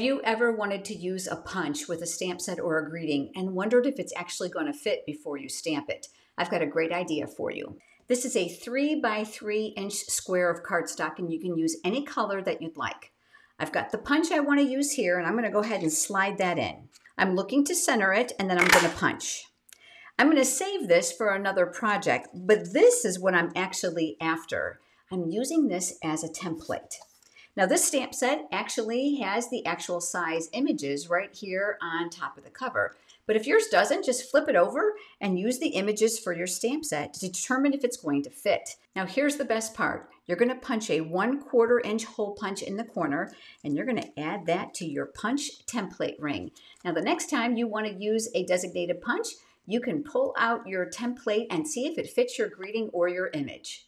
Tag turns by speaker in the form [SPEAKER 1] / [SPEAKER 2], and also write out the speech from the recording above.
[SPEAKER 1] Have you ever wanted to use a punch with a stamp set or a greeting and wondered if it's actually going to fit before you stamp it? I've got a great idea for you. This is a 3 by 3 inch square of cardstock and you can use any color that you'd like. I've got the punch I want to use here and I'm going to go ahead and slide that in. I'm looking to center it and then I'm going to punch. I'm going to save this for another project, but this is what I'm actually after. I'm using this as a template. Now this stamp set actually has the actual size images right here on top of the cover. But if yours doesn't, just flip it over and use the images for your stamp set to determine if it's going to fit. Now here's the best part. You're going to punch a one quarter inch hole punch in the corner and you're going to add that to your punch template ring. Now the next time you want to use a designated punch, you can pull out your template and see if it fits your greeting or your image.